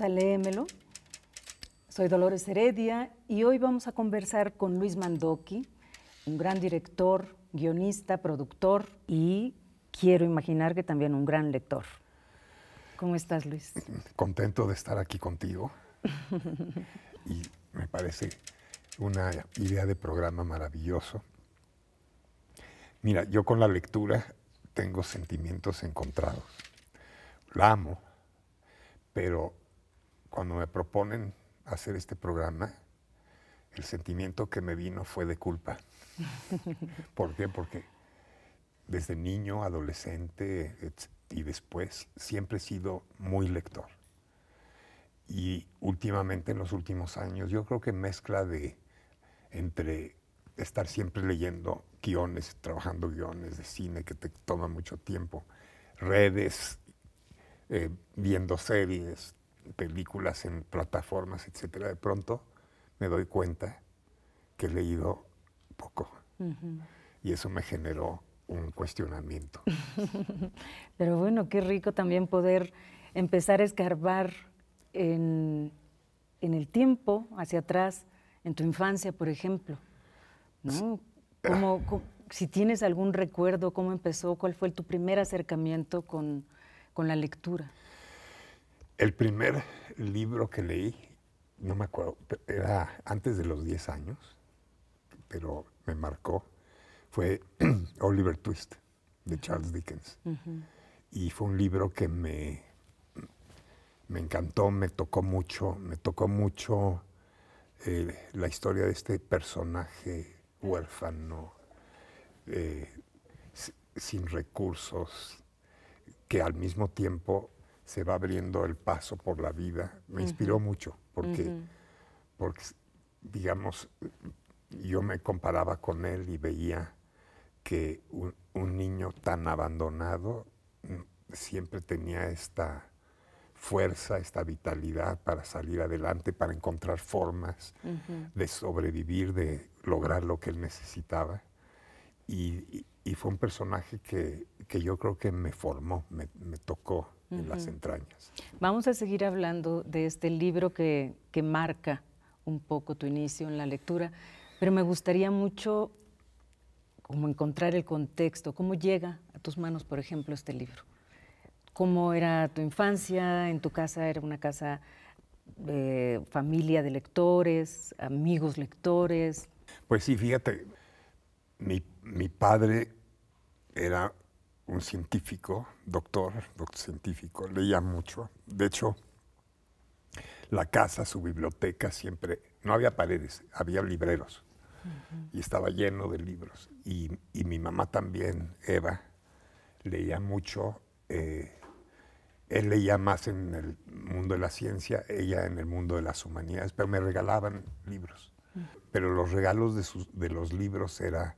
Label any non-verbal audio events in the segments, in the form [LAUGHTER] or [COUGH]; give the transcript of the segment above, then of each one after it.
Léemelo. Soy Dolores Heredia y hoy vamos a conversar con Luis Mandoki, un gran director, guionista, productor y quiero imaginar que también un gran lector. ¿Cómo estás, Luis? Contento de estar aquí contigo [LAUGHS] y me parece una idea de programa maravilloso. Mira, yo con la lectura tengo sentimientos encontrados. La amo, pero cuando me proponen hacer este programa, el sentimiento que me vino fue de culpa. [LAUGHS] ¿Por qué? Porque desde niño, adolescente y después siempre he sido muy lector. Y últimamente, en los últimos años, yo creo que mezcla de entre estar siempre leyendo guiones, trabajando guiones de cine que te toma mucho tiempo, redes, eh, viendo series, películas en plataformas, etcétera, de pronto me doy cuenta que he leído poco. Y eso me generó un cuestionamiento. [LAUGHS] Pero bueno, qué rico también poder empezar a escarbar en, en el tiempo, hacia atrás, en tu infancia, por ejemplo. ¿no? si tienes algún recuerdo, cómo empezó, cuál fue tu primer acercamiento con, con la lectura. El primer libro que leí, no me acuerdo, era antes de los 10 años, pero me marcó, fue [CLEARS THROAT] Oliver Twist, de Charles Dickens. Y fue un libro que me, me encantó, me tocó mucho, me tocó mucho eh, la historia de este personaje huérfano, eh, sin recursos, que al mismo tiempo se va abriendo el paso por la vida. Me inspiró mucho porque, porque, digamos, yo me comparaba con él y veía que un, niño tan abandonado mm, siempre tenía esta fuerza, esta vitalidad para salir adelante, para encontrar formas de sobrevivir, de lograr lo que él necesitaba. Y, fue un personaje que, yo creo que me formó, me, tocó en las entrañas. Vamos a seguir hablando de este libro que, que marca un poco tu inicio en la lectura, pero me gustaría mucho como encontrar el contexto, cómo llega a tus manos, por ejemplo, este libro. ¿Cómo era tu infancia? ¿En tu casa era una casa de familia de lectores, amigos lectores? Pues sí, fíjate, mi, mi padre era un científico, doctor, doctor científico, leía mucho. De hecho, la casa, su biblioteca siempre, no había paredes, había libreros y estaba lleno de libros. Y, mi mamá también, Eva, leía mucho. Eh, él leía más en el mundo de la ciencia, ella en el mundo de las humanidades, pero me regalaban libros. Pero los regalos de, de los libros era,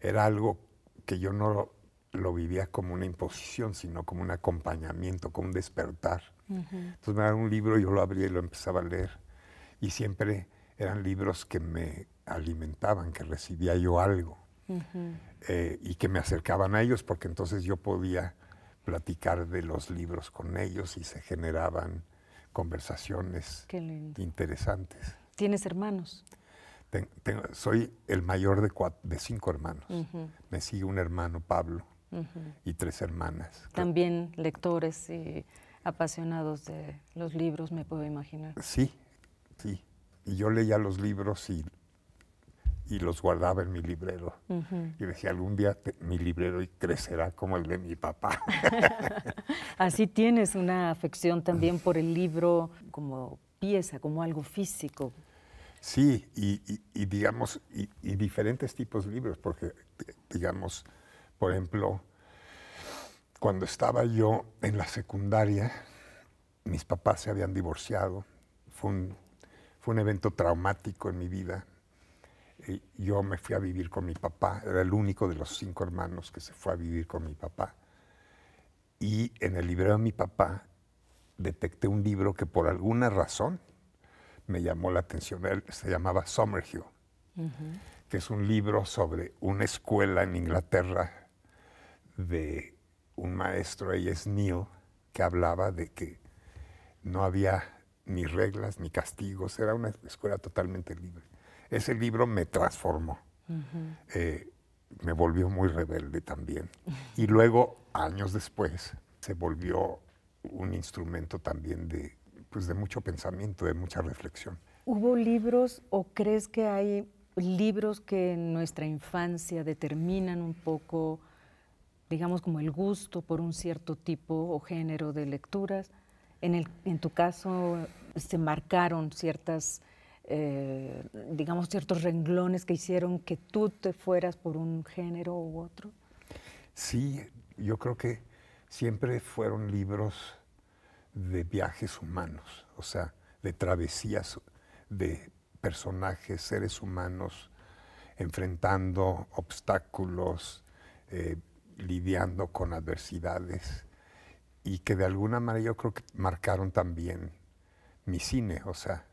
era algo que yo no lo vivía como una imposición, sino como un acompañamiento, como un despertar. Entonces me daban un libro, yo lo abría y lo empezaba a leer. Y siempre eran libros que me alimentaban, que recibía yo algo eh, y que me acercaban a ellos porque entonces yo podía platicar de los libros con ellos y se generaban conversaciones interesantes. ¿Tienes hermanos? soy el mayor de, de cinco hermanos. Me sigue un hermano, Pablo, y tres hermanas. También lectores y apasionados de los libros, me puedo imaginar. Sí, sí. Y yo leía los libros y y los guardaba en mi librero. Y decía, algún día mi librero crecerá como el de mi papá. [LAUGHS] Así tienes una afección también por el libro como pieza, como algo físico. Sí, y, digamos, y, diferentes tipos de libros, porque digamos, por ejemplo, cuando estaba yo en la secundaria, mis papás se habían divorciado, fue un, fue un evento traumático en mi vida yo me fui a vivir con mi papá, era el único de los cinco hermanos que se fue a vivir con mi papá. Y en el libro de mi papá detecté un libro que por alguna razón me llamó la atención. Él se llamaba Summerhill, que es un libro sobre una escuela en Inglaterra de un maestro, ella es Neil, que hablaba de que no había ni reglas ni castigos, era una escuela totalmente libre. Ese libro me transformó, eh, me volvió muy rebelde también. Y luego, años después, se volvió un instrumento también de, pues, de mucho pensamiento, de mucha reflexión. ¿Hubo libros o crees que hay libros que en nuestra infancia determinan un poco, digamos, como el gusto por un cierto tipo o género de lecturas? En, el, en tu caso, se marcaron ciertas, eh, digamos, ciertos renglones que hicieron que tú te fueras por un género u otro? Sí, yo creo que siempre fueron libros de viajes humanos, o sea, de travesías de personajes, seres humanos, enfrentando obstáculos, eh, lidiando con adversidades y que de alguna manera yo creo que marcaron también mi cine, o sea,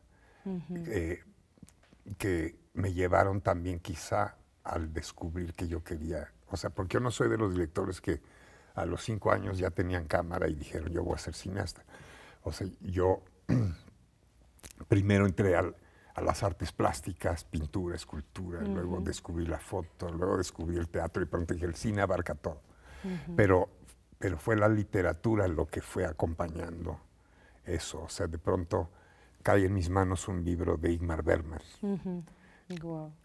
eh, que me llevaron también quizá al descubrir que yo quería, o sea, porque yo no soy de los directores que a los cinco años ya tenían cámara y dijeron yo voy a ser cineasta. O sea, yo [CLEARS THROAT] primero entré al, a las artes plásticas, pintura, escultura, luego descubrí la foto, luego descubrí el teatro y pronto dije, el cine abarca todo. pero, pero fue la literatura lo que fue acompañando eso. O sea, de pronto cae en mis manos un libro de Igmar Bergman.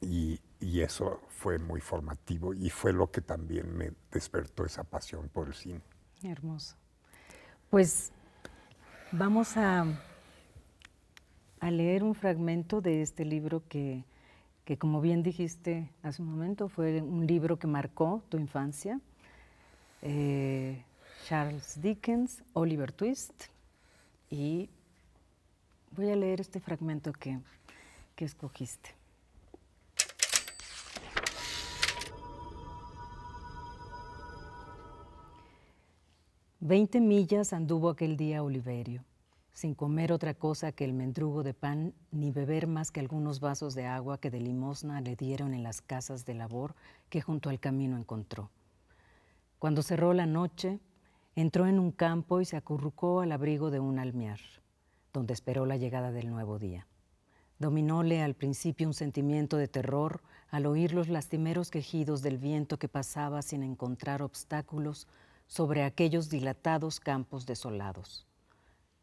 y, y, eso fue muy formativo y fue lo que también me despertó esa pasión por el cine. Hermoso. Pues vamos a a leer un fragmento de este libro que, como bien dijiste hace un momento, fue un libro que marcó tu infancia. Eh, Charles Dickens, Oliver Twist, y voy a leer este fragmento que, que escogiste. Veinte millas anduvo aquel día Oliverio sin comer otra cosa que el mendrugo de pan, ni beber más que algunos vasos de agua que de limosna le dieron en las casas de labor que junto al camino encontró. Cuando cerró la noche, entró en un campo y se acurrucó al abrigo de un almiar, donde esperó la llegada del nuevo día. Dominóle al principio un sentimiento de terror al oír los lastimeros quejidos del viento que pasaba sin encontrar obstáculos sobre aquellos dilatados campos desolados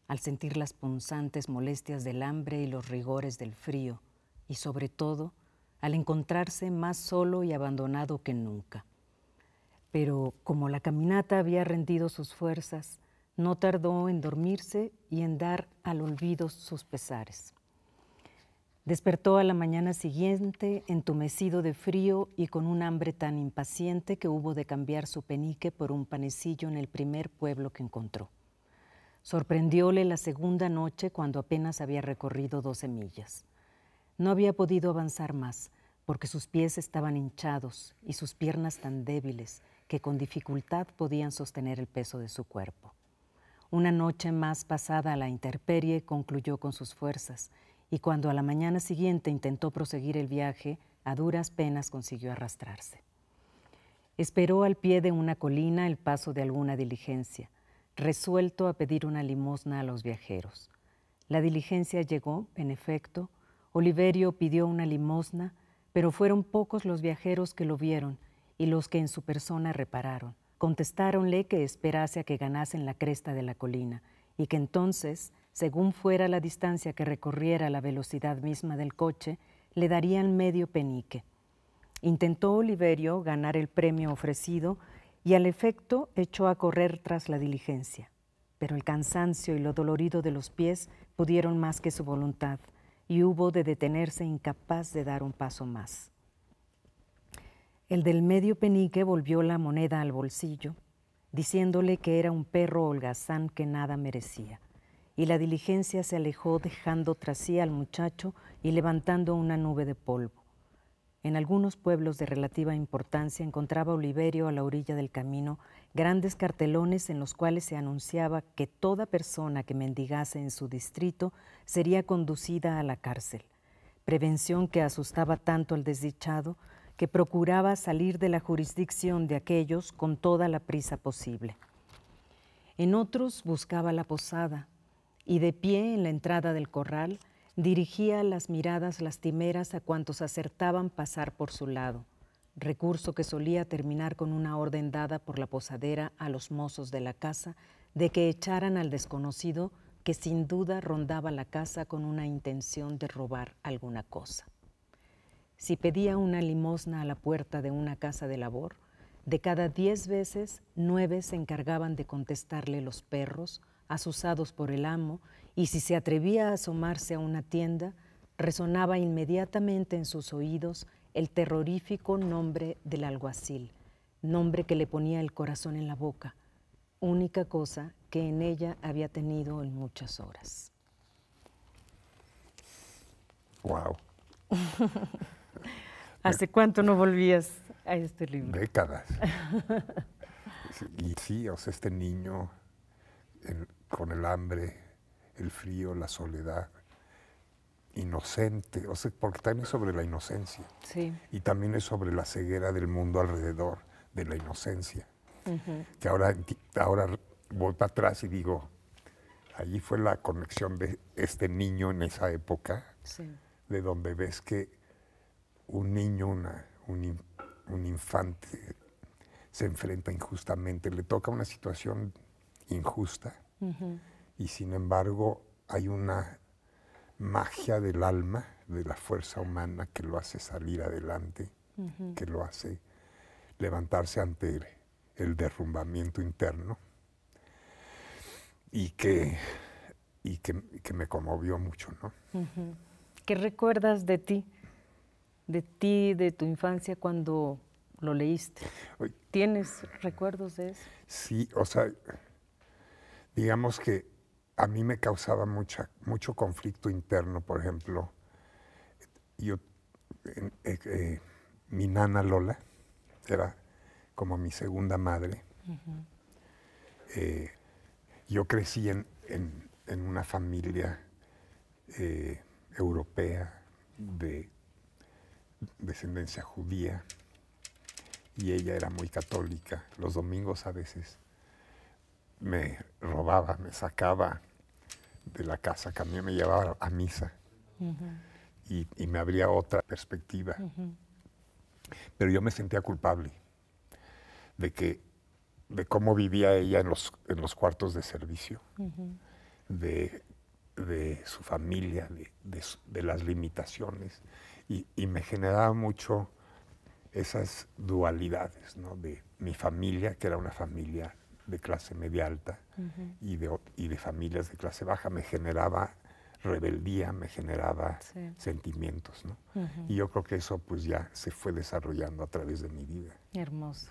al sentir las punzantes molestias del hambre y los rigores del frío, y sobre todo al encontrarse más solo y abandonado que nunca. Pero como la caminata había rendido sus fuerzas, no tardó en dormirse y en dar al olvido sus pesares. Despertó a la mañana siguiente entumecido de frío y con un hambre tan impaciente que hubo de cambiar su penique por un panecillo en el primer pueblo que encontró. Sorprendióle la segunda noche cuando apenas había recorrido doce millas. No había podido avanzar más porque sus pies estaban hinchados y sus piernas tan débiles que con dificultad podían sostener el peso de su cuerpo. Una noche más pasada a la intemperie concluyó con sus fuerzas y cuando a la mañana siguiente intentó proseguir el viaje, a duras penas consiguió arrastrarse. Esperó al pie de una colina el paso de alguna diligencia resuelto a pedir una limosna a los viajeros. La diligencia llegó, en efecto, Oliverio pidió una limosna, pero fueron pocos los viajeros que lo vieron y los que en su persona repararon. Contestáronle que esperase a que ganasen la cresta de la colina y que entonces, según fuera la distancia que recorriera la velocidad misma del coche, le darían medio penique. Intentó Oliverio ganar el premio ofrecido y al efecto echó a correr tras la diligencia. Pero el cansancio y lo dolorido de los pies pudieron más que su voluntad, y hubo de detenerse incapaz de dar un paso más. El del medio penique volvió la moneda al bolsillo, diciéndole que era un perro holgazán que nada merecía, y la diligencia se alejó dejando tras sí al muchacho y levantando una nube de polvo. En algunos pueblos de relativa importancia encontraba Oliverio a la orilla del camino grandes cartelones en los cuales se anunciaba que toda persona que mendigase en su distrito sería conducida a la cárcel, prevención que asustaba tanto al desdichado que procuraba salir de la jurisdicción de aquellos con toda la prisa posible. En otros buscaba la posada y de pie en la entrada del corral, dirigía las miradas lastimeras a cuantos acertaban pasar por su lado, recurso que solía terminar con una orden dada por la posadera a los mozos de la casa de que echaran al desconocido que sin duda rondaba la casa con una intención de robar alguna cosa. Si pedía una limosna a la puerta de una casa de labor, de cada diez veces, nueve se encargaban de contestarle los perros, asusados por el amo, y si se atrevía a asomarse a una tienda, resonaba inmediatamente en sus oídos el terrorífico nombre del alguacil, nombre que le ponía el corazón en la boca, única cosa que en ella había tenido en muchas horas. Wow. [LAUGHS] ¿Hace cuánto no volvías a este libro? Décadas. [LAUGHS] y sí, o sea, este niño con el hambre, el frío, la soledad, inocente, o sea, porque también es sobre la inocencia. Sí. Y también es sobre la ceguera del mundo alrededor de la inocencia. Que ahora, ahora voy para atrás y digo, allí fue la conexión de este niño en esa época, de donde ves que un niño, una, un, un, infante se enfrenta injustamente, le toca una situación injusta y sin embargo hay una magia del alma, de la fuerza humana que lo hace salir adelante, que lo hace levantarse ante el, derrumbamiento interno y que, y que, me conmovió mucho. ¿no? ¿Qué recuerdas de ti? de ti, de tu infancia cuando lo leíste. ¿Tienes recuerdos de eso? Sí, o sea, digamos que a mí me causaba mucha, mucho conflicto interno, por ejemplo, yo, eh, eh, mi nana Lola era como mi segunda madre. Eh, yo crecí en, en una familia europea de descendencia judía y ella era muy católica. Los domingos a veces me robaba, me sacaba de la casa, que a mí me llevaba a misa. Y, me abría otra perspectiva. Pero yo me sentía culpable de que de cómo vivía ella en los, en los cuartos de servicio, de, su familia, de, de las limitaciones. Y, me generaba mucho esas dualidades, ¿no? De mi familia, que era una familia de clase media alta, y, de, y de familias de clase baja, me generaba rebeldía, me generaba sentimientos, ¿no? Y yo creo que eso pues ya se fue desarrollando a través de mi vida. Hermoso.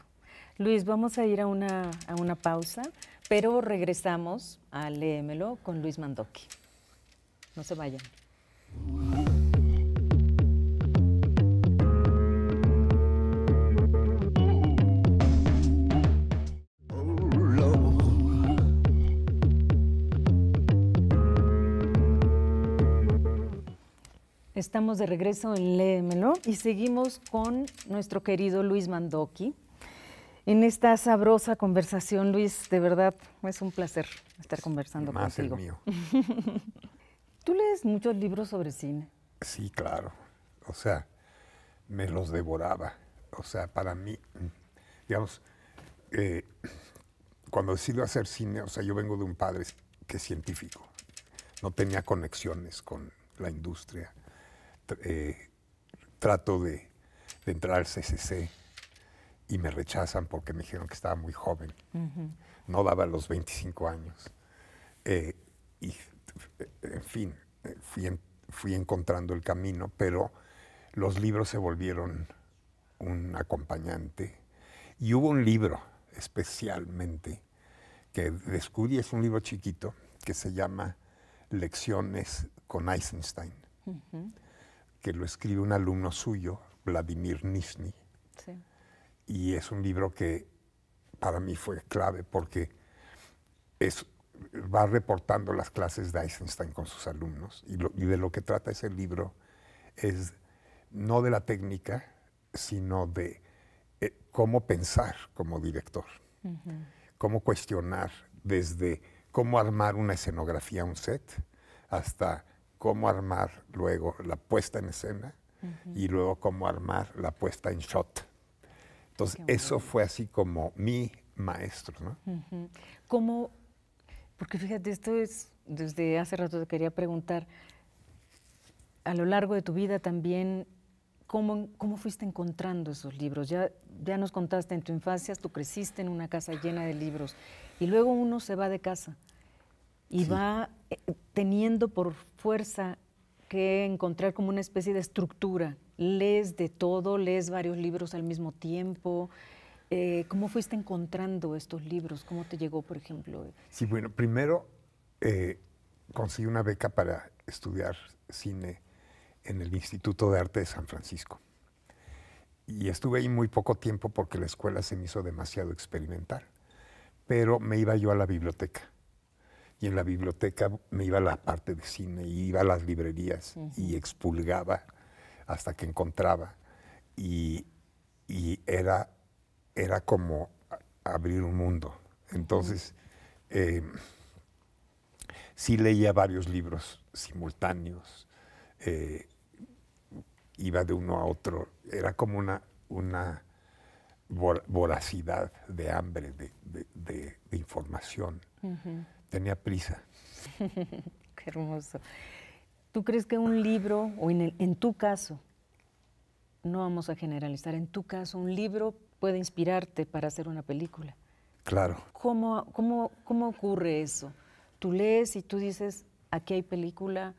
Luis, vamos a ir a una, a una pausa, pero regresamos a Léemelo con Luis Mandoki. No se vayan. Estamos de regreso en Léemelo y seguimos con nuestro querido Luis Mandoki. En esta sabrosa conversación, Luis, de verdad es un placer estar conversando Más contigo. El mío. [LAUGHS] ¿Tú lees muchos libros sobre cine? Sí, claro. O sea, me los devoraba. O sea, para mí, digamos, eh, cuando decido hacer cine, o sea, yo vengo de un padre que es científico. No tenía conexiones con la industria eh, trato de, entrar al CCC y me rechazan porque me dijeron que estaba muy joven. No daba los 25 años. Eh, y, en fin, eh, fui, fui encontrando el camino, pero los libros se volvieron un acompañante. Y hubo un libro especialmente que descubrí, es un libro chiquito, que se llama Lecciones con Eisenstein que lo escribe un alumno suyo, Vladimir Nizhny. Y es un libro que para mí fue clave porque es, va reportando las clases de Eisenstein con sus alumnos. Y, de lo que trata ese libro es no de la técnica, sino de eh, cómo pensar como director, cómo cuestionar desde cómo armar una escenografía, un set, hasta cómo armar luego la puesta en escena y luego cómo armar la puesta en shot. Entonces, eso fue así como mi maestro, ¿no? ¿Cómo? Porque fíjate, esto es, desde hace rato te quería preguntar, a lo largo de tu vida también, ¿cómo, cómo fuiste encontrando esos libros? Ya, ya nos contaste en tu infancia, tú creciste en una casa llena de libros y luego uno se va de casa y va eh, teniendo por fuerza que encontrar como una especie de estructura. Lees de todo, lees varios libros al mismo tiempo. Eh, ¿Cómo fuiste encontrando estos libros? ¿Cómo te llegó, por ejemplo? Sí, bueno, primero eh, conseguí una beca para estudiar cine en el Instituto de Arte de San Francisco. Y estuve ahí muy poco tiempo porque la escuela se me hizo demasiado experimental. Pero me iba yo a la biblioteca y en la biblioteca me iba a la parte de cine y iba a las librerías y expulgaba hasta que encontraba. Y, era, era como abrir un mundo. Entonces, eh, sí leía varios libros simultáneos, eh, iba de uno a otro, era como una, una voracidad de hambre, de, información tenía prisa. [LAUGHS] Qué hermoso. ¿Tú crees que un libro, o en, en tu caso, no vamos a generalizar, en tu caso, un libro puede inspirarte para hacer una película? Claro. ¿Cómo, cómo, cómo ocurre eso? Tú lees y tú dices, aquí hay película,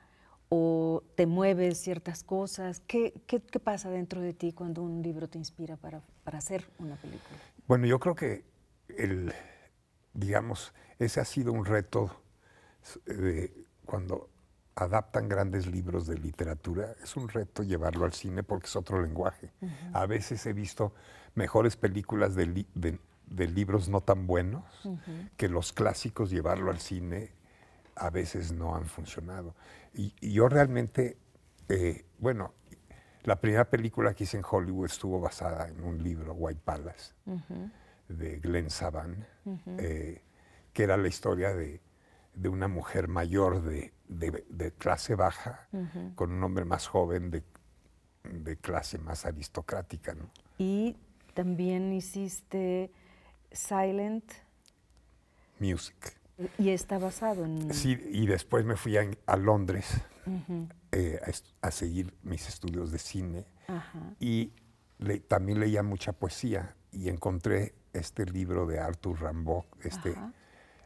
o te mueves ciertas cosas. ¿Qué, qué, qué pasa dentro de ti cuando un libro te inspira para, para hacer una película? Bueno, yo creo que el, digamos, ese ha sido un reto de cuando adaptan grandes libros de literatura, es un reto llevarlo al cine porque es otro lenguaje. A veces he visto mejores películas de, libros no tan buenos que los clásicos llevarlo al cine a veces no han funcionado. Y, yo realmente, eh, bueno, la primera película que hice en Hollywood estuvo basada en un libro, White Palace, de Glenn Saban que era la historia de, una mujer mayor de, clase baja con un hombre más joven de, clase más aristocrática. Y también hiciste Silent. Music. Y está basado en... Sí, y después me fui a, Londres eh, a, seguir mis estudios de cine. Y también leía mucha poesía y encontré este libro de Arthur Rimbaud, este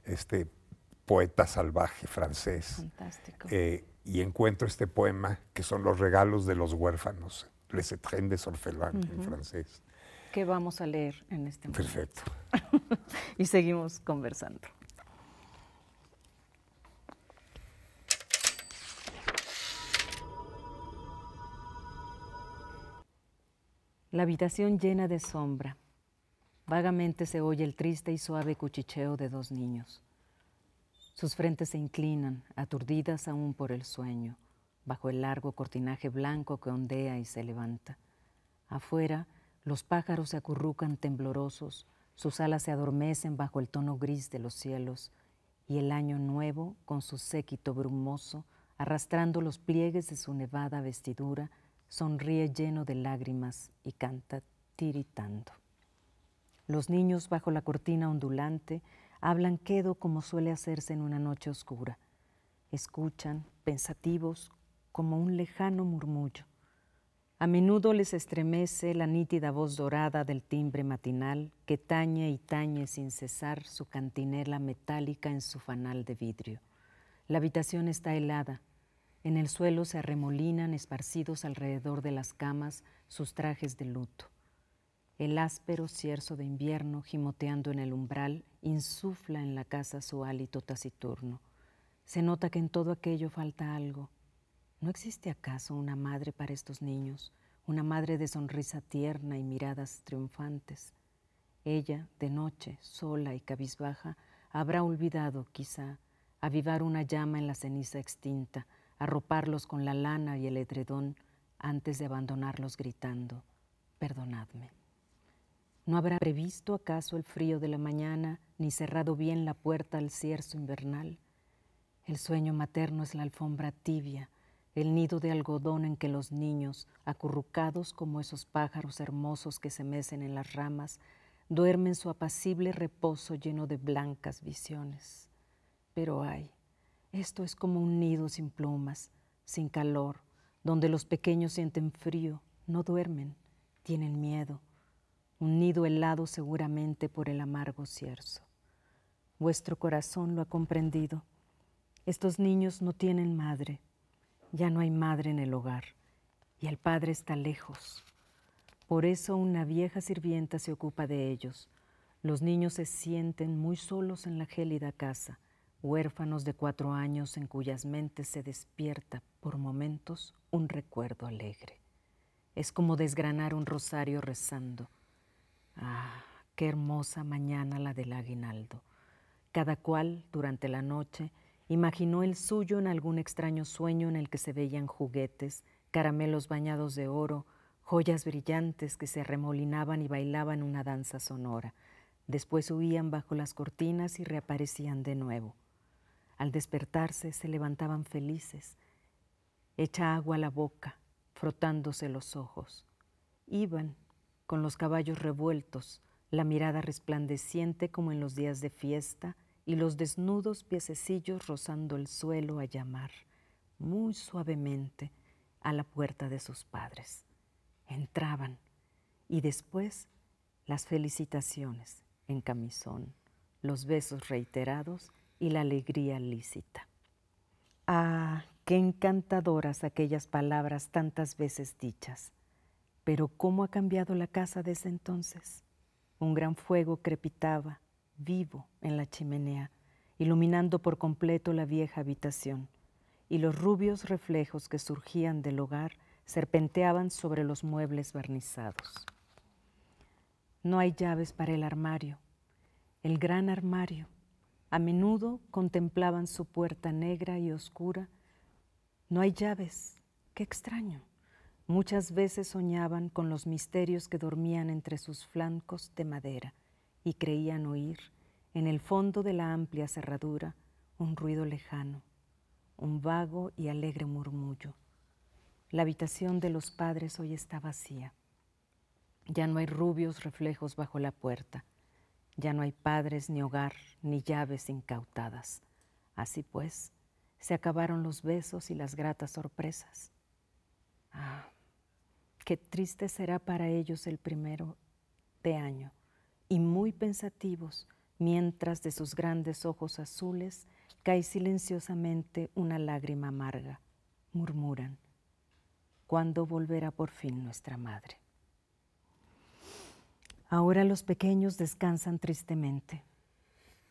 este poeta salvaje francés. Eh, y encuentro este poema que son los regalos de los huérfanos, Les Etrens des Orphelins en francés. Que vamos a leer en este momento. Perfecto. [LAUGHS] y seguimos conversando. La habitación llena de sombra Vagamente se oye el triste y suave cuchicheo de dos niños. Sus frentes se inclinan, aturdidas aún por el sueño, bajo el largo cortinaje blanco que ondea y se levanta. Afuera, los pájaros se acurrucan temblorosos, sus alas se adormecen bajo el tono gris de los cielos, y el año nuevo, con su séquito brumoso, arrastrando los pliegues de su nevada vestidura, sonríe lleno de lágrimas y canta tiritando. Los niños bajo la cortina ondulante hablan quedo como suele hacerse en una noche oscura. Escuchan, pensativos, como un lejano murmullo. A menudo les estremece la nítida voz dorada del timbre matinal que tañe y tañe sin cesar su cantinela metálica en su fanal de vidrio. La habitación está helada. En el suelo se arremolinan esparcidos alrededor de las camas sus trajes de luto. El áspero cierzo de invierno, gimoteando en el umbral, insufla en la casa su hálito taciturno. Se nota que en todo aquello falta algo. ¿No existe acaso una madre para estos niños, una madre de sonrisa tierna y miradas triunfantes? Ella, de noche, sola y cabizbaja, habrá olvidado, quizá, avivar una llama en la ceniza extinta, arroparlos con la lana y el edredón antes de abandonarlos gritando, perdonadme. ¿No habrá previsto acaso el frío de la mañana, ni cerrado bien la puerta al cierzo invernal? El sueño materno es la alfombra tibia, el nido de algodón en que los niños, acurrucados como esos pájaros hermosos que se mecen en las ramas, duermen su apacible reposo lleno de blancas visiones. Pero ay, esto es como un nido sin plumas, sin calor, donde los pequeños sienten frío, no duermen, tienen miedo un nido helado seguramente por el amargo cierzo. Vuestro corazón lo ha comprendido. Estos niños no tienen madre, ya no hay madre en el hogar, y el padre está lejos. Por eso una vieja sirvienta se ocupa de ellos. Los niños se sienten muy solos en la gélida casa, huérfanos de cuatro años en cuyas mentes se despierta por momentos un recuerdo alegre. Es como desgranar un rosario rezando Ah, qué hermosa mañana la del aguinaldo. Cada cual, durante la noche, imaginó el suyo en algún extraño sueño en el que se veían juguetes, caramelos bañados de oro, joyas brillantes que se arremolinaban y bailaban una danza sonora. Después huían bajo las cortinas y reaparecían de nuevo. Al despertarse se levantaban felices, echa agua a la boca, frotándose los ojos. Iban con los caballos revueltos, la mirada resplandeciente como en los días de fiesta y los desnudos piececillos rozando el suelo a llamar muy suavemente a la puerta de sus padres. Entraban y después las felicitaciones en camisón, los besos reiterados y la alegría lícita. Ah, qué encantadoras aquellas palabras tantas veces dichas pero ¿cómo ha cambiado la casa desde entonces? Un gran fuego crepitaba, vivo, en la chimenea, iluminando por completo la vieja habitación, y los rubios reflejos que surgían del hogar serpenteaban sobre los muebles barnizados. No hay llaves para el armario, el gran armario. A menudo contemplaban su puerta negra y oscura. No hay llaves, qué extraño. Muchas veces soñaban con los misterios que dormían entre sus flancos de madera y creían oír, en el fondo de la amplia cerradura, un ruido lejano, un vago y alegre murmullo. La habitación de los padres hoy está vacía. Ya no hay rubios reflejos bajo la puerta. Ya no hay padres, ni hogar, ni llaves incautadas. Así pues, se acabaron los besos y las gratas sorpresas. Ah, Qué triste será para ellos el primero de año, y muy pensativos, mientras de sus grandes ojos azules cae silenciosamente una lágrima amarga, murmuran, ¿cuándo volverá por fin nuestra madre? Ahora los pequeños descansan tristemente.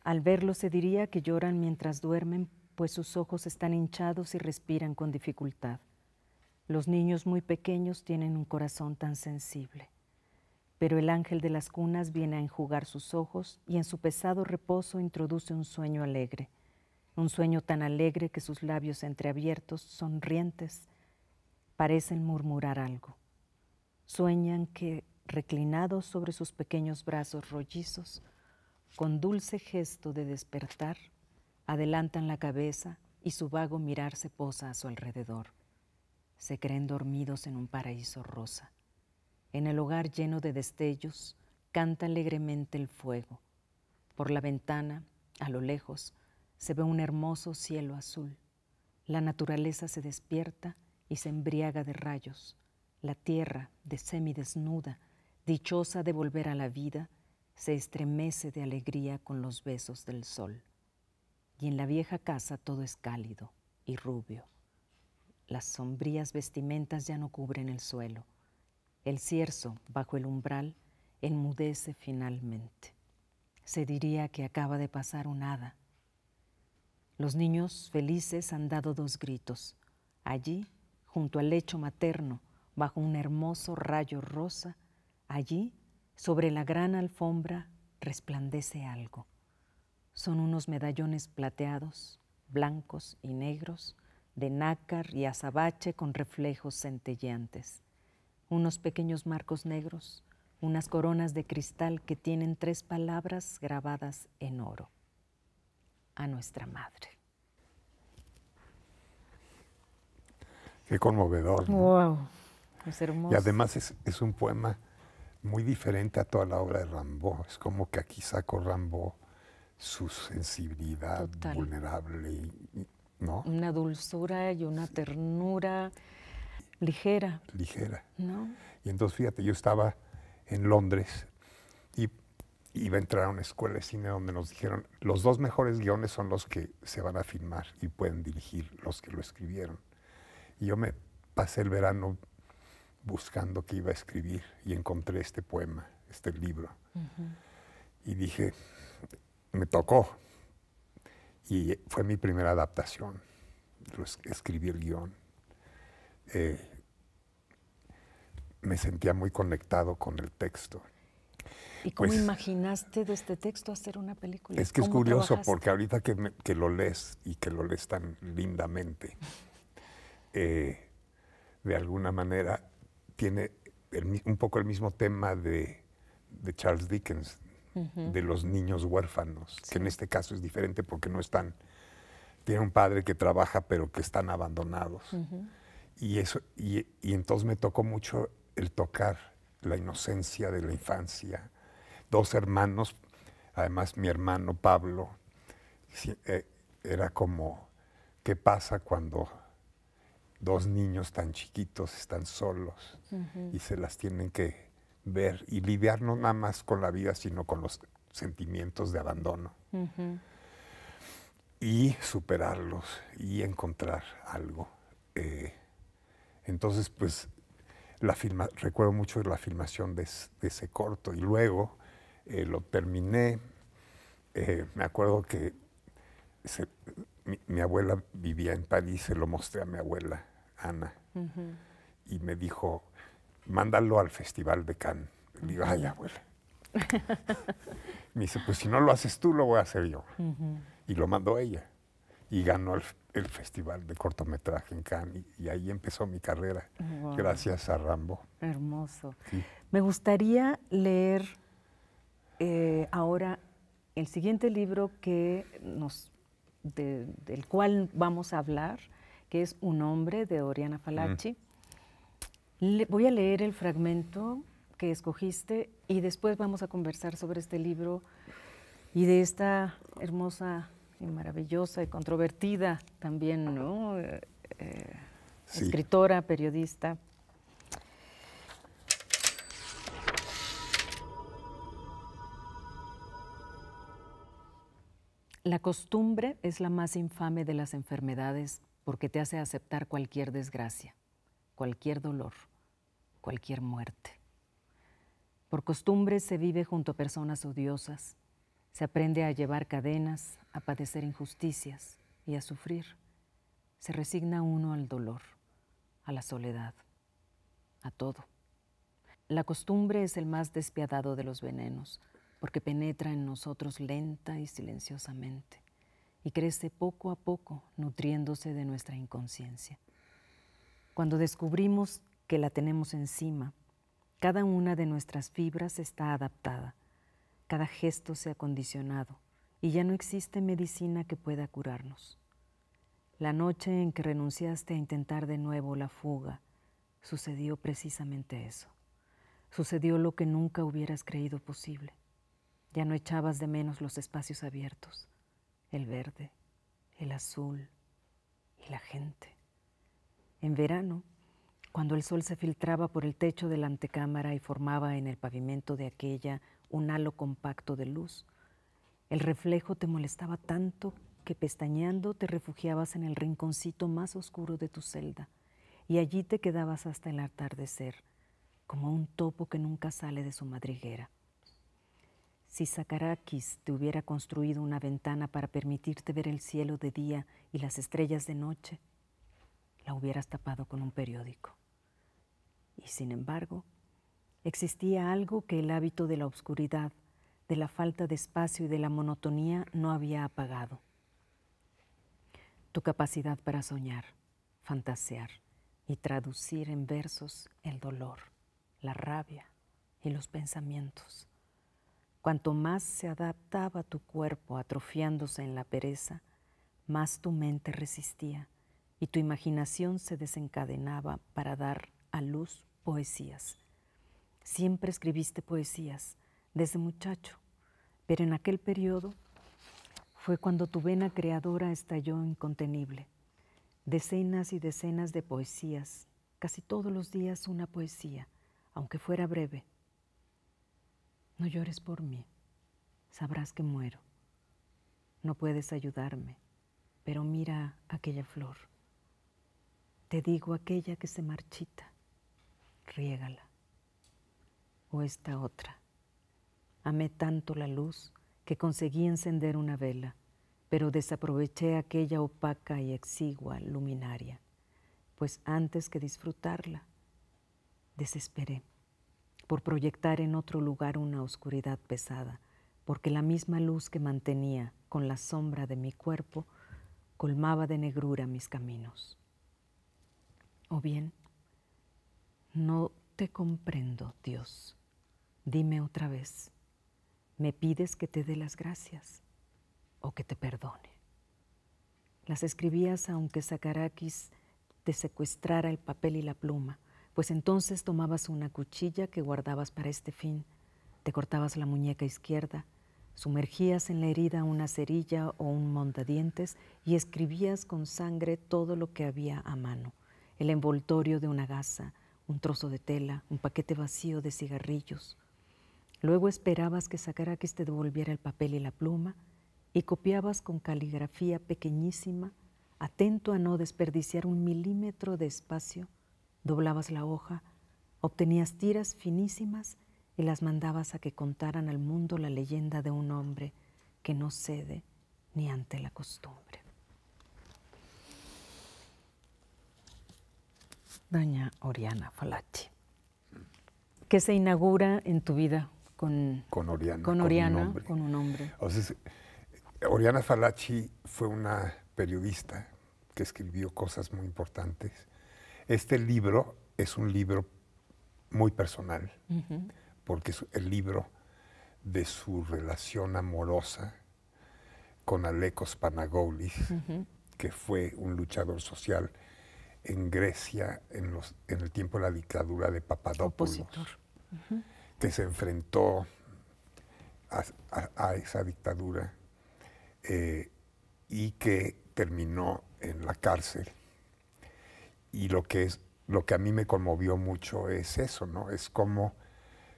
Al verlos se diría que lloran mientras duermen, pues sus ojos están hinchados y respiran con dificultad. Los niños muy pequeños tienen un corazón tan sensible. Pero el ángel de las cunas viene a enjugar sus ojos y en su pesado reposo introduce un sueño alegre, un sueño tan alegre que sus labios entreabiertos, sonrientes, parecen murmurar algo. Sueñan que, reclinados sobre sus pequeños brazos rollizos, con dulce gesto de despertar, adelantan la cabeza y su vago mirar se posa a su alrededor se creen dormidos en un paraíso rosa. En el hogar lleno de destellos, canta alegremente el fuego. Por la ventana, a lo lejos, se ve un hermoso cielo azul. La naturaleza se despierta y se embriaga de rayos. La tierra, de semidesnuda, dichosa de volver a la vida, se estremece de alegría con los besos del sol. Y en la vieja casa todo es cálido y rubio. Las sombrías vestimentas ya no cubren el suelo. El cierzo, bajo el umbral, enmudece finalmente. Se diría que acaba de pasar un hada. Los niños felices han dado dos gritos. Allí, junto al lecho materno, bajo un hermoso rayo rosa, allí, sobre la gran alfombra, resplandece algo. Son unos medallones plateados, blancos y negros, de nácar y azabache con reflejos centelleantes, unos pequeños marcos negros, unas coronas de cristal que tienen tres palabras grabadas en oro. A nuestra madre. Qué conmovedor. Wow, es hermoso. Y además es, un poema muy diferente a toda la obra de Rimbaud. Es como que aquí saco Rimbaud su sensibilidad vulnerable, ¿no? Una dulzura y una ternura ligera. Ligera. ¿No? Y entonces, fíjate, yo estaba en Londres y iba a entrar a una escuela de cine donde nos dijeron, los dos mejores guiones son los que se van a filmar y pueden dirigir los que lo escribieron. Y yo me pasé el verano buscando qué iba a escribir y encontré este poema, este libro. Y dije, me tocó. Y fue mi primera adaptación. Escribí el guion. Eh, me sentía muy conectado con el texto. ¿Y cómo pues imaginaste de este texto hacer una película? Es que es curioso porque ahorita que, que, lo lees y que lo lees tan lindamente, [LAUGHS] eh, de alguna manera tiene un poco el mismo tema de, de Charles Dickens, de los niños huérfanos, que en este caso es diferente porque no están, tiene un padre que trabaja pero que están abandonados. Y, eso, y, y entonces me tocó mucho el tocar la inocencia de la infancia. Dos hermanos, además mi hermano Pablo, eh, era como, ¿qué pasa cuando dos niños tan chiquitos están solos y se las tienen que ver y lidiar no nada más con la vida, sino con los sentimientos de abandono? Y superarlos y encontrar algo. Eh, entonces, pues la recuerdo mucho la filmación de, ese corto y luego eh, lo terminé. Eh, me acuerdo que mi, abuela vivía en París, se lo mostré a mi abuela, Ana, y me dijo, mándalo al Festival de Cannes. Le digo, ay, abuela. me dice, pues si no lo haces tú, lo voy a hacer yo. Y lo mandó ella. Y ganó el, el festival de cortometraje en Cannes y, ahí empezó mi carrera, gracias a Rambo. Hermoso. Me gustaría leer eh, ahora el siguiente libro que nos, del cual vamos a hablar, que es Un hombre de Oriana Falacci. Voy a leer el fragmento que escogiste y después vamos a conversar sobre este libro y de esta hermosa maravillosa y controvertida también, ¿no? Eh, eh, escritora, periodista. La costumbre es la más infame de las enfermedades porque te hace aceptar cualquier desgracia, cualquier dolor, cualquier muerte. Por costumbre se vive junto a personas odiosas, se aprende a llevar cadenas, a padecer injusticias y a sufrir. Se resigna uno al dolor, a la soledad, a todo. La costumbre es el más despiadado de los venenos, porque penetra en nosotros lenta y silenciosamente, y crece poco a poco nutriéndose de nuestra inconsciencia. Cuando descubrimos que la tenemos encima, cada una de nuestras fibras está adaptada cada gesto se ha condicionado y ya no existe medicina que pueda curarnos. La noche en que renunciaste a intentar de nuevo la fuga, sucedió precisamente eso. Sucedió lo que nunca hubieras creído posible. Ya no echabas de menos los espacios abiertos, el verde, el azul y la gente. En verano, cuando el sol se filtraba por el techo de la antecámara y formaba en el pavimento de aquella un halo compacto de luz. El reflejo te molestaba tanto que pestañeando te refugiabas en el rinconcito más oscuro de tu celda y allí te quedabas hasta el atardecer, como un topo que nunca sale de su madriguera. Si Sakarakis te hubiera construido una ventana para permitirte ver el cielo de día y las estrellas de noche, la hubieras tapado con un periódico. Y sin embargo, Existía algo que el hábito de la oscuridad, de la falta de espacio y de la monotonía no había apagado. Tu capacidad para soñar, fantasear y traducir en versos el dolor, la rabia, y los pensamientos. Cuanto más se adaptaba tu cuerpo atrofiándose en la pereza, más tu mente resistía y tu imaginación se desencadenaba para dar a luz poesías. Siempre escribiste poesías desde muchacho, pero en aquel periodo fue cuando tu vena creadora estalló incontenible. Decenas y decenas de poesías, casi todos los días una poesía, aunque fuera breve. No llores por mí, sabrás que muero. No puedes ayudarme, pero mira aquella flor. Te digo aquella que se marchita, riégala. O esta otra. Amé tanto la luz que conseguí encender una vela, pero desaproveché aquella opaca y exigua luminaria, pues antes que disfrutarla, desesperé por proyectar en otro lugar una oscuridad pesada, porque la misma luz que mantenía con la sombra de mi cuerpo colmaba de negrura mis caminos. O bien, no te comprendo, Dios. Dime otra vez, ¿me pides que te dé las gracias o que te perdone? Las escribías aunque Sakarakis te secuestrara el papel y la pluma, pues entonces tomabas una cuchilla que guardabas para este fin, te cortabas la muñeca izquierda, sumergías en la herida una cerilla o un montadientes y escribías con sangre todo lo que había a mano, el envoltorio de una gasa, un trozo de tela, un paquete vacío de cigarrillos. Luego esperabas que Sakarakis te devolviera el papel y la pluma y copiabas con caligrafía pequeñísima, atento a no desperdiciar un milímetro de espacio Doblabas la hoja, obtenías tiras finísimas y las mandabas a que contaran al mundo la leyenda de un hombre que no cede ni ante la costumbre. Doña Oriana Falachi, ¿qué se inaugura en tu vida con, con Oriana? Con Oriana, con un hombre. Oriana Falachi fue una periodista que escribió cosas muy importantes este libro es un libro muy personal, porque es el libro de su relación amorosa con Alekos Panagoulis, que fue un luchador social en Grecia en, los, en el tiempo de la dictadura de Papadopoulos, que se enfrentó a, esa dictadura eh, y que terminó en la cárcel. Y lo que, es, lo que a mí me conmovió mucho es eso, ¿no? Es cómo,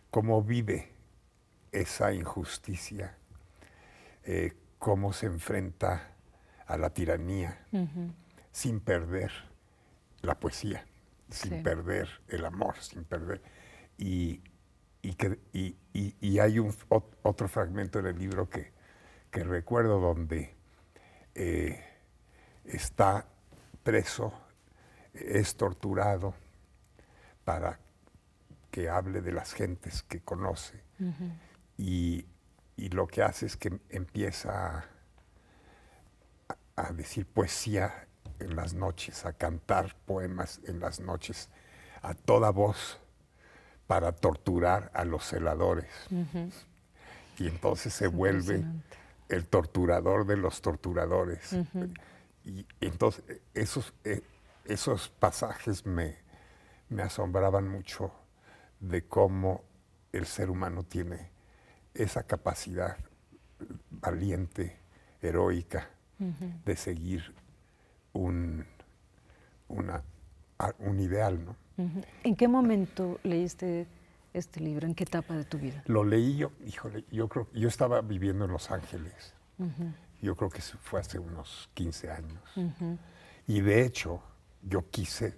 cómo vive esa injusticia, eh, cómo se enfrenta a la tiranía sin perder la poesía, sin perder el amor, sin perder. Y, y, que, y, y, hay un, otro fragmento del libro que, que recuerdo donde eh, está preso es torturado para que hable de las gentes que conoce. y, lo que hace es que empieza a, decir poesía en las noches, a cantar poemas en las noches, a toda voz, para torturar a los celadores. Y entonces se vuelve el torturador de los torturadores. Y entonces esos, eh, esos pasajes me, asombraban mucho de cómo el ser humano tiene esa capacidad valiente, heroica, de seguir un, un ideal. ¿no? ¿En qué momento leíste este libro? ¿En qué etapa de tu vida? Lo leí yo, híjole, yo creo, yo estaba viviendo en Los Ángeles. Yo creo que fue hace unos 15 años. Y de hecho, yo quise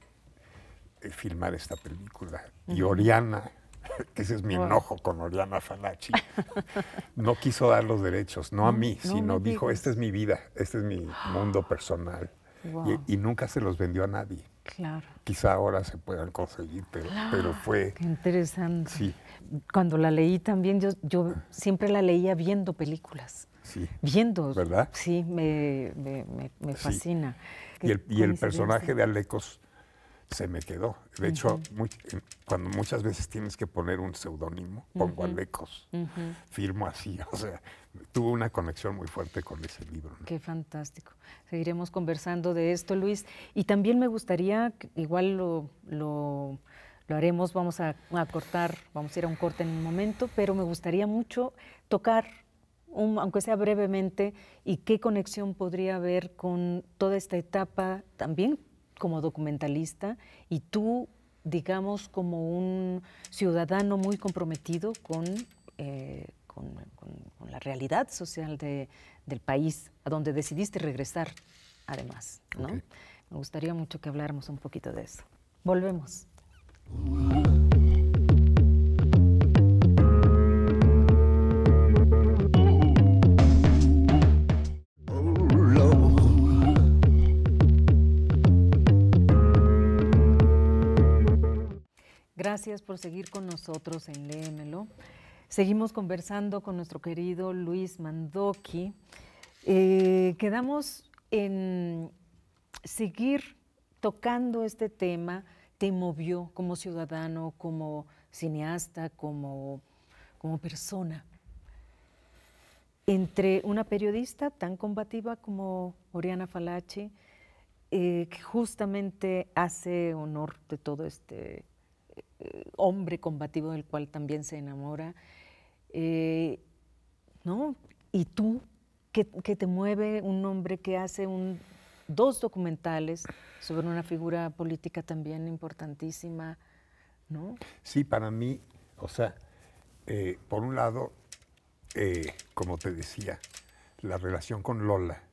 eh, filmar esta película. Y Oriana, [LAUGHS] que ese es mi enojo con Oriana Falachi, [LAUGHS] no quiso dar los derechos, no a mí, sino dijo, esta es mi vida, este es mi mundo personal. Y, nunca se los vendió a nadie. Claro. Quizá ahora se puedan conseguir, pero, pero fue... Qué interesante. Sí. Cuando la leí también, yo, yo siempre la leía viendo películas. Sí. Viendo. ¿Verdad? Sí, me, me, fascina. Y el, personaje de Alecos se me quedó. De hecho, cuando muchas veces tienes que poner un seudónimo, pongo Alecos, firmo así. [LAUGHS] O sea, tuve una conexión muy fuerte con ese libro. Qué fantástico. Seguiremos conversando de esto, Luis. Y también me gustaría, igual lo, lo, haremos, vamos a, a, cortar, vamos a ir a un corte en un momento, pero me gustaría mucho tocar aunque sea brevemente, y qué conexión podría haber con toda esta etapa también como documentalista y tú, digamos, como un ciudadano muy comprometido con, eh, con, la realidad social del país, a donde decidiste regresar, además. ¿no? Me gustaría mucho que habláramos un poquito de eso. Volvemos. Gracias por seguir con nosotros en Léemelo. Seguimos conversando con nuestro querido Luis Mandoki. Eh, quedamos en seguir tocando este tema. ¿Te movió como ciudadano, como cineasta, como, como persona? Entre una periodista tan combativa como Oriana Falachi, eh, que justamente hace honor de todo este hombre combativo del cual también se enamora. Eh, ¿No? Y tú, que, te mueve un hombre que hace un, dos documentales sobre una figura política también importantísima, ¿no? Sí, para mí, o sea, eh, por un lado, eh, como te decía, la relación con Lola,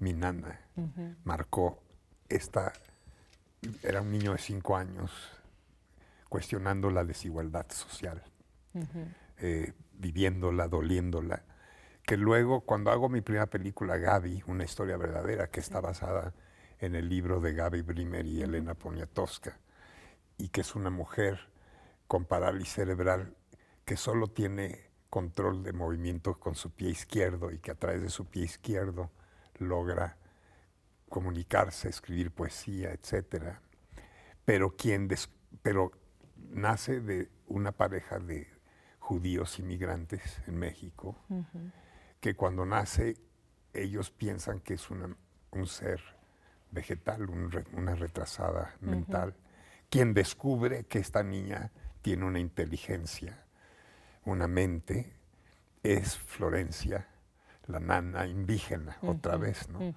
mi nana, marcó esta, era un niño de cinco años, cuestionando la desigualdad social, eh, viviéndola, doliéndola. Que luego, cuando hago mi primera película, Gaby, una historia verdadera que está basada en el libro de Gaby Brimer y Elena Poniatowska, y que es una mujer con parálisis cerebral que solo tiene control de movimiento con su pie izquierdo y que a través de su pie izquierdo logra comunicarse, escribir poesía, etc. Pero quien pero nace de una pareja de judíos inmigrantes en México, que cuando nace ellos piensan que es un ser vegetal, una retrasada mental, quien descubre que esta niña tiene una inteligencia, una mente, es Florencia, la nana indígena, otra vez, ¿no?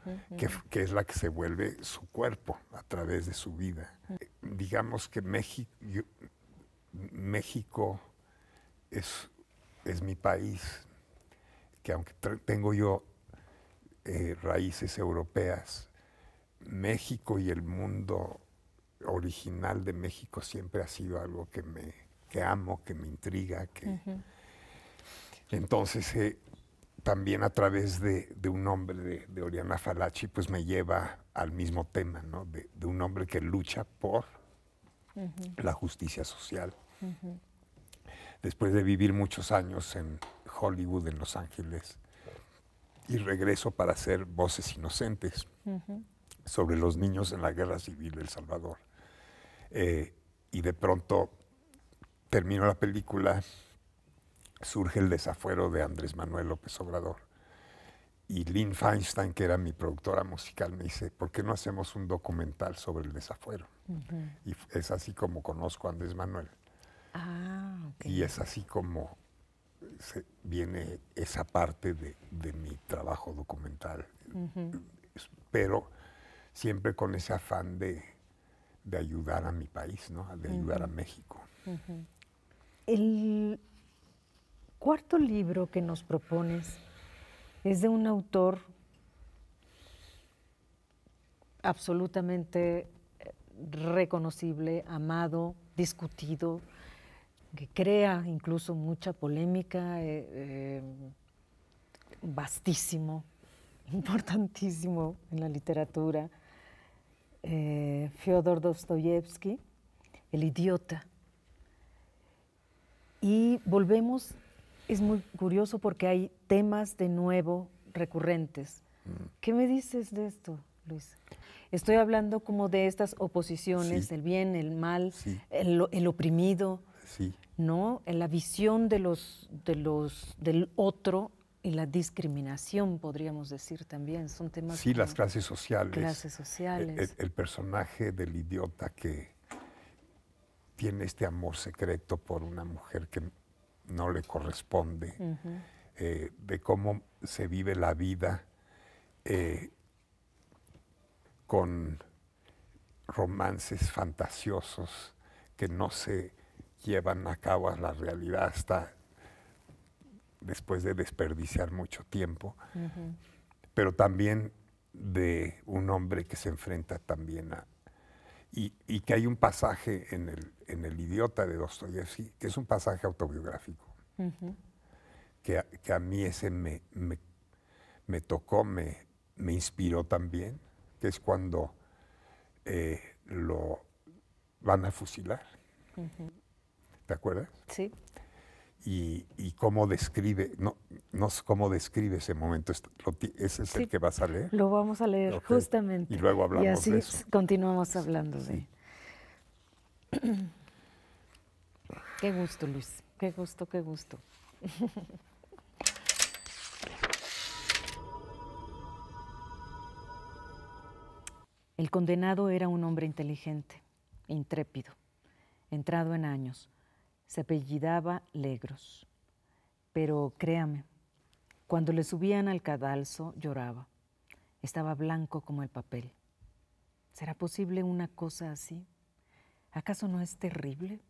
que, es la que se vuelve su cuerpo a través de su vida. Digamos que México, México es, es, mi país, que aunque tengo yo eh, raíces europeas, México y el mundo original de México siempre ha sido algo que me que amo, que me intriga, que entonces eh, también a través de, un hombre de, Oriana Falachi, pues me lleva al mismo tema, ¿no? De, un hombre que lucha por la justicia social. Después de vivir muchos años en Hollywood, en Los Ángeles, y regreso para hacer Voces Inocentes sobre los niños en la Guerra Civil de El Salvador. Eh, y de pronto termino la película, surge el desafuero de Andrés Manuel López Obrador. Y Lynn Feinstein, que era mi productora musical, me dice, ¿por qué no hacemos un documental sobre el desafuero? Y es así como conozco a Andrés Manuel. Ah, y es así como viene esa parte de, mi trabajo documental. Pero siempre con ese afán de, ayudar a mi país, ¿no? de ayudar a México. El cuarto libro que nos propones es de un autor absolutamente reconocible, amado, discutido, que crea incluso mucha polémica, eh, eh, vastísimo, [LAUGHS] importantísimo en la literatura. Eh, Fyodor Dostoyevsky, El idiota. Y volvemos, es muy curioso porque hay temas de nuevo recurrentes. Mm. ¿Qué me dices de esto, Luis? Estoy hablando como de estas oposiciones, el bien, el mal, el, oprimido, ¿no? En la visión de los, de los, del otro y la discriminación, podríamos decir también, son temas. Sí, las clases sociales. Clases sociales. El, personaje del idiota que tiene este amor secreto por una mujer que no le corresponde, eh, de cómo se vive la vida eh, con romances fantasiosos que no se llevan a cabo a la realidad hasta después de desperdiciar mucho tiempo, pero también de un hombre que se enfrenta también a... Y, que hay un pasaje en el, en el Idiota de Dostoyevsky, que es un pasaje autobiográfico, que, a mí ese me, me, tocó, me, me, inspiró también, que es cuando eh, lo van a fusilar. ¿Te acuerdas? Sí y, cómo describe, no, no sé cómo describe ese momento. ¿Ese es el que vas a leer? Lo vamos a leer, justamente. Y luego hablamos y así de eso. continuamos hablando de... [CLEARS THROAT] qué gusto, Luis. Qué gusto, qué gusto. [LAUGHS] El condenado era un hombre inteligente, intrépido, entrado en años se apellidaba Legros. Pero créame, cuando le subían al cadalso lloraba. Estaba blanco como el papel. ¿Será posible una cosa así? ¿Acaso no es terrible?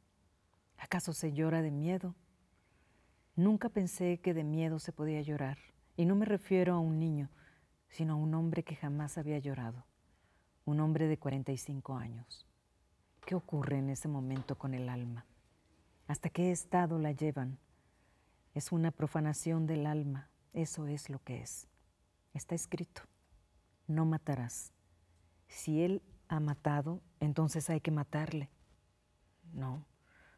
¿Acaso se llora de miedo? Nunca pensé que de miedo se podía llorar, y no me refiero a un niño, sino a un hombre que jamás había llorado, un hombre de 45 años. ¿Qué ocurre en ese momento con el alma? ¿Hasta qué estado la llevan? Es una profanación del alma, eso es lo que es. Está escrito, no matarás. Si él ha matado, entonces hay que matarle. No,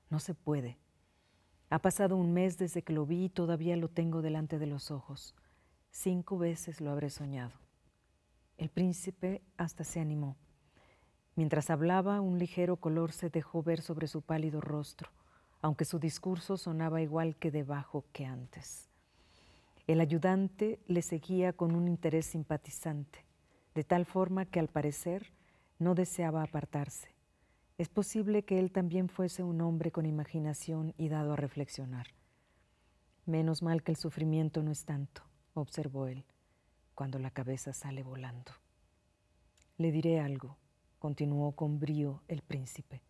no se puede. Ha pasado un mes desde que lo vi y todavía lo tengo delante de los ojos. Cinco veces lo habré soñado. El príncipe hasta se animó. Mientras hablaba, un ligero color se dejó ver sobre su pálido rostro aunque su discurso sonaba igual que debajo que antes. El ayudante le seguía con un interés simpatizante, de tal forma que al parecer no deseaba apartarse. Es posible que él también fuese un hombre con imaginación y dado a reflexionar. Menos mal que el sufrimiento no es tanto, observó él, cuando la cabeza sale volando. Le diré algo, continuó con brío el príncipe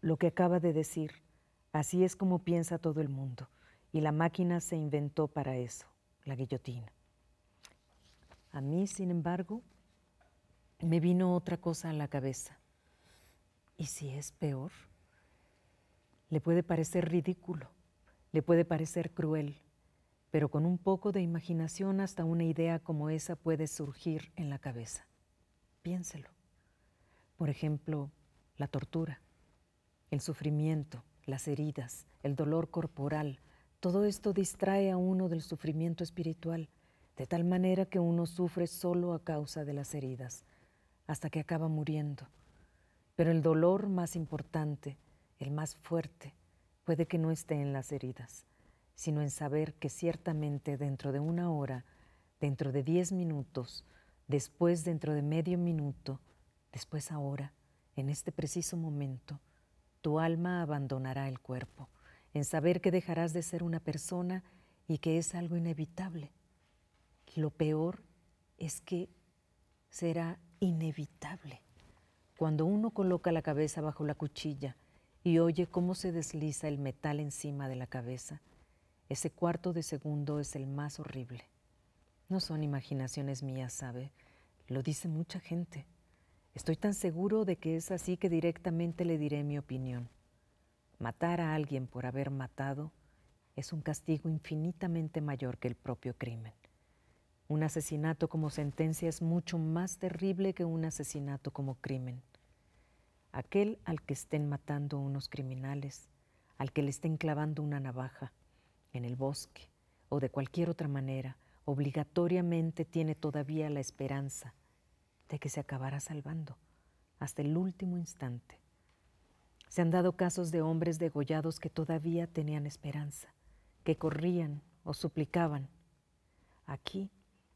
lo que acaba de decir. Así es como piensa todo el mundo. Y la máquina se inventó para eso, la guillotina. A mí, sin embargo, me vino otra cosa a la cabeza. ¿Y si es peor? Le puede parecer ridículo, le puede parecer cruel, pero con un poco de imaginación hasta una idea como esa puede surgir en la cabeza. Piénselo. Por ejemplo, la tortura el sufrimiento, las heridas, el dolor corporal, todo esto distrae a uno del sufrimiento espiritual, de tal manera que uno sufre solo a causa de las heridas, hasta que acaba muriendo. Pero el dolor más importante, el más fuerte, puede que no esté en las heridas, sino en saber que ciertamente dentro de una hora, dentro de diez minutos, después dentro de medio minuto, después ahora, en este preciso momento, tu alma abandonará el cuerpo, en saber que dejarás de ser una persona y que es algo inevitable. Lo peor es que será inevitable. Cuando uno coloca la cabeza bajo la cuchilla y oye cómo se desliza el metal encima de la cabeza, ese cuarto de segundo es el más horrible. No son imaginaciones mías, ¿sabe? Lo dice mucha gente. Estoy tan seguro de que es así que directamente le diré mi opinión. Matar a alguien por haber matado es un castigo infinitamente mayor que el propio crimen. Un asesinato como sentencia es mucho más terrible que un asesinato como crimen. Aquel al que estén matando unos criminales, al que le estén clavando una navaja en el bosque o de cualquier otra manera, obligatoriamente tiene todavía la esperanza de que se acabara salvando hasta el último instante. Se han dado casos de hombres degollados que todavía tenían esperanza, que corrían o suplicaban. Aquí,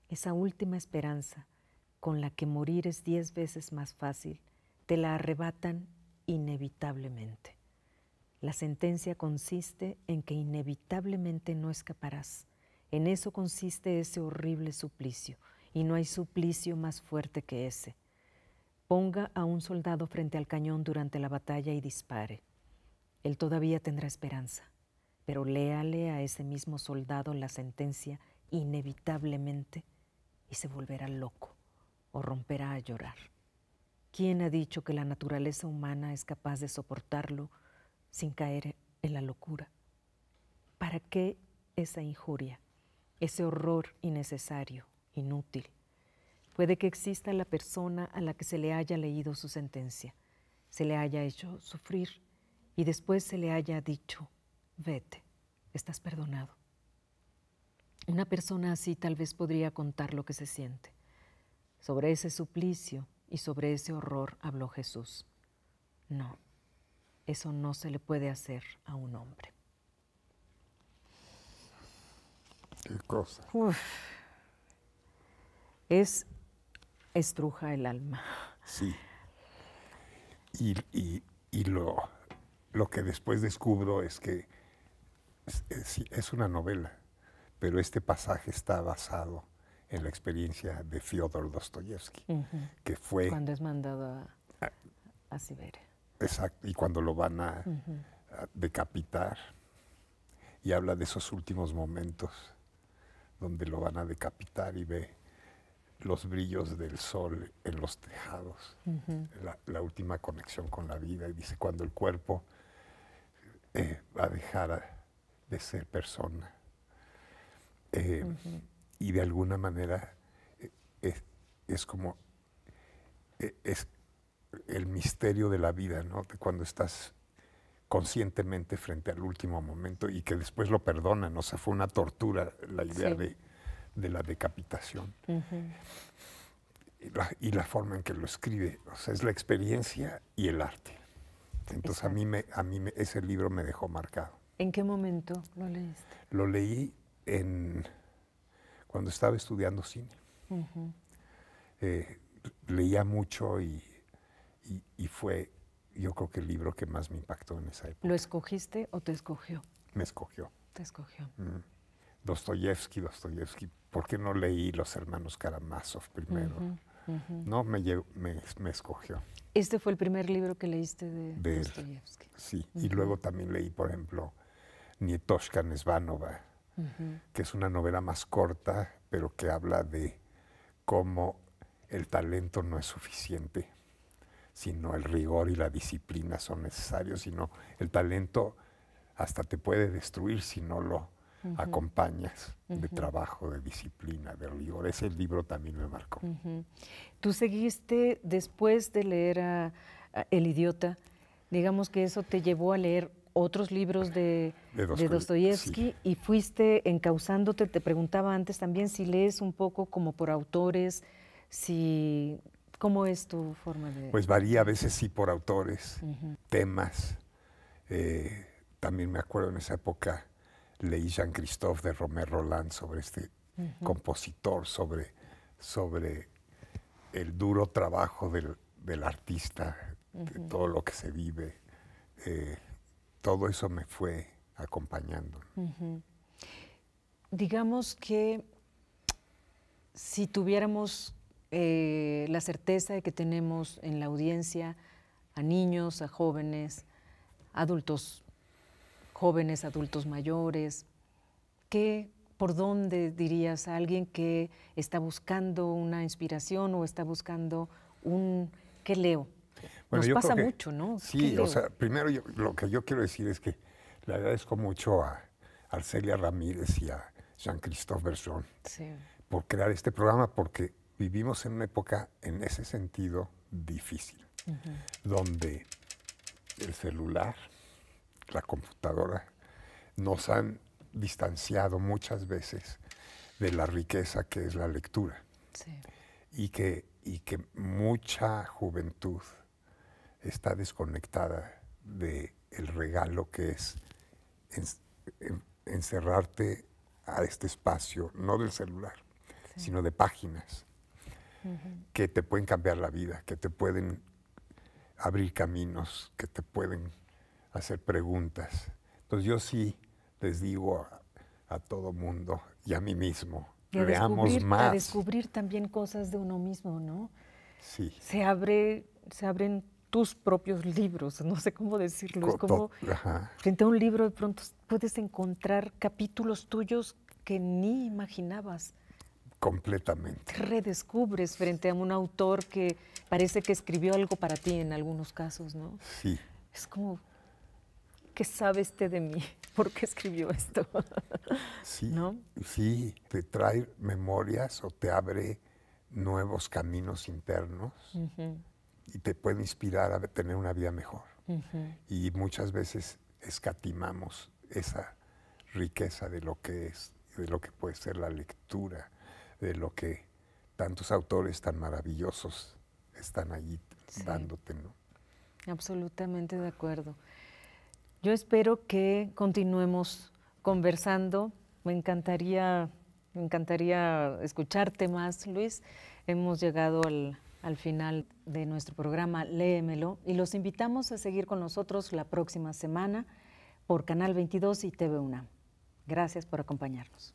esa última esperanza, con la que morir es diez veces más fácil, te la arrebatan inevitablemente. La sentencia consiste en que inevitablemente no escaparás. En eso consiste ese horrible suplicio, y no hay suplicio más fuerte que ese. Ponga a un soldado frente al cañón durante la batalla y dispare. Él todavía tendrá esperanza, pero léale a ese mismo soldado la sentencia inevitablemente y se volverá loco o romperá a llorar. ¿Quién ha dicho que la naturaleza humana es capaz de soportarlo sin caer en la locura? ¿Para qué esa injuria, ese horror innecesario, inútil? Puede que exista la persona a la que se le haya leído su sentencia, se le haya hecho sufrir y después se le haya dicho, vete, estás perdonado. Una persona así tal vez podría contar lo que se siente. Sobre ese suplicio y sobre ese horror habló Jesús. No, eso no se le puede hacer a un hombre. ¿Qué cosa? Es estruja el alma. Sí. Y, lo, lo, que después descubro es que es, una novela, pero este pasaje está basado en la experiencia de Fyodor Dostoyevsky, que fue... Cuando es mandado a, a, Siberia. Exacto, y cuando lo van a, a decapitar, y habla de esos últimos momentos donde lo van a decapitar y ve los brillos del sol en los tejados, la, última conexión con la vida. Y dice, cuando el cuerpo eh, va a dejar de ser persona. Eh, y de alguna manera eh, es, como es el misterio de la vida, ¿no? De cuando estás conscientemente frente al último momento y que después lo perdonan. O sea, fue una tortura la idea de de la decapitación. y, la, forma en que lo escribe, o sea, es la experiencia y el arte. Entonces a mí, me, a mí ese libro me dejó marcado. ¿En qué momento lo leíste? Lo leí en, cuando estaba estudiando cine. Eh, leía mucho y, y, fue, yo creo que el libro que más me impactó en esa época. ¿Lo escogiste o te escogió? Me escogió. Te escogió. Dostoyevsky, Dostoyevsky, ¿por qué no leí Los Hermanos Karamazov primero? No, me, me, escogió. ¿Este fue el primer libro que leíste de, Dostoyevsky? Sí, y luego también leí, por ejemplo, Nietoshka Nesvanova, que es una novela más corta, pero que habla de cómo el talento no es suficiente, sino el rigor y la disciplina son necesarios, sino el talento hasta te puede destruir si no lo acompañas de trabajo, de disciplina, de rigor. Ese libro también me marcó. Tú seguiste después de leer a, El Idiota, digamos que eso te llevó a leer otros libros de, de Dostoyevsky y fuiste encauzándote, te preguntaba antes también si lees un poco como por autores, si ¿cómo es tu forma de...? Pues varía a veces sí por autores, temas. Eh, también me acuerdo en esa época leí Jean-Christophe de Romer Roland sobre este compositor, sobre, sobre el duro trabajo del, artista, de todo lo que se vive. Eh, todo eso me fue acompañando. Digamos que si tuviéramos eh, la certeza de que tenemos en la audiencia a niños, a jóvenes, adultos jóvenes, adultos mayores? ¿Qué, ¿Por dónde dirías a alguien que está buscando una inspiración o está buscando un... ¿Qué leo? Nos pasa mucho, ¿no? Sí, o sea, primero lo que yo quiero decir es que le agradezco mucho a Arcelia Ramírez y a Jean-Christophe Bergeron por crear este programa, porque vivimos en una época en ese sentido difícil, donde el celular, la computadora, nos han distanciado muchas veces de la riqueza que es la lectura. Y, que, y que mucha juventud está desconectada del el regalo que es encerrarte a este espacio, no del celular, sino de páginas que te pueden cambiar la vida, que te pueden abrir caminos, que te pueden hacer preguntas. Entonces yo sí les digo a, todo mundo y a mí mismo, leamos más. A descubrir también cosas de uno mismo, ¿no? Sí. Se, abre, se abren tus propios libros, no sé cómo decirlo. Es como frente a un libro de pronto puedes encontrar capítulos tuyos que ni imaginabas. Completamente. Redescubres frente a un autor que parece que escribió algo para ti en algunos casos, ¿no? Sí. Es como, ¿qué sabe este de mí? [LAUGHS] ¿Por qué escribió esto? [LAUGHS] Sí, ¿No? sí, te trae memorias o te abre nuevos caminos internos y te puede inspirar a tener una vida mejor. Y muchas veces escatimamos esa riqueza de lo que es, de lo que puede ser la lectura, de lo que tantos autores tan maravillosos están allí dándote. ¿no? Absolutamente de acuerdo. Yo espero que continuemos conversando. Me encantaría, me encantaría escucharte más, Luis. Hemos llegado al, al final de nuestro programa Léemelo y los invitamos a seguir con nosotros la próxima semana por Canal 22 y TV UNAM. Gracias por acompañarnos.